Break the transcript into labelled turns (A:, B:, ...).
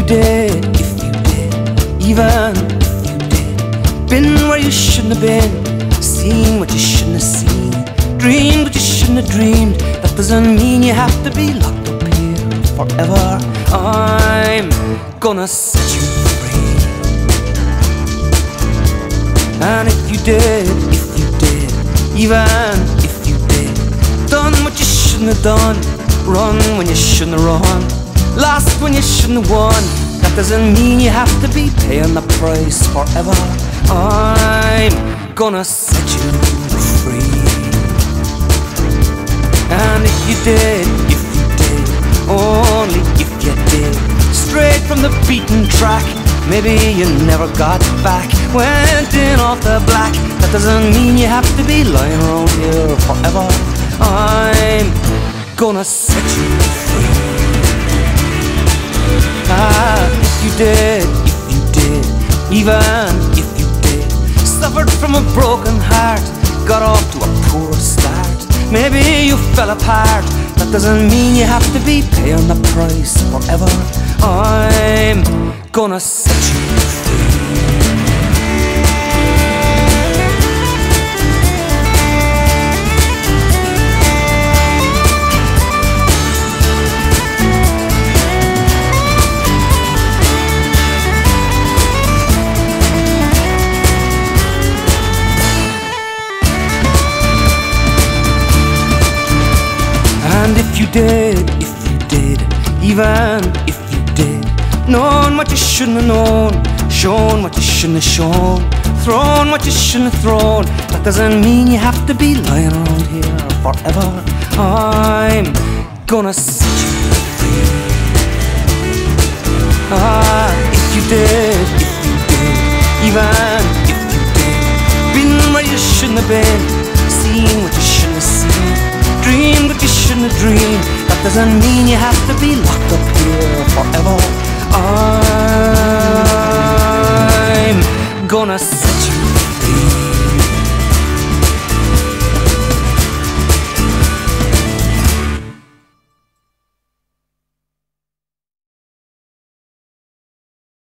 A: did, if you did, even if you did, been where you shouldn't have been, seen what you shouldn't have seen, dreamed what you shouldn't have dreamed, that doesn't mean you have to be locked up here forever. I'm gonna set you free. And if you did, if you did, even if you did, done what you shouldn't have done, run when you shouldn't have run, lost when you shouldn't have won, that doesn't mean you have to be paying the price forever. I'm gonna set you free. And if you did, if you did, only if you did, straight from the beaten track, maybe you never got back, went in off the black. That doesn't mean you have to be lying around here forever. I'm gonna set you. If you did, if you did, even if you did, suffered from a broken heart, got off to a poor start. Maybe you fell apart. That doesn't mean you have to be paying the price forever. I'm gonna set you free. Did, if you did, even if you did, known what you shouldn't have known, shown what you shouldn't have shown, thrown what you shouldn't have thrown, that doesn't mean you have to be lying around here forever. I'm gonna set you free. Ah, if you did, if you did, even if you did, been where you shouldn't have been, seen what you shouldn't have seen, dreamed what you shouldn't dreamed. That doesn't mean you have to be locked up here forever. I'm gonna set.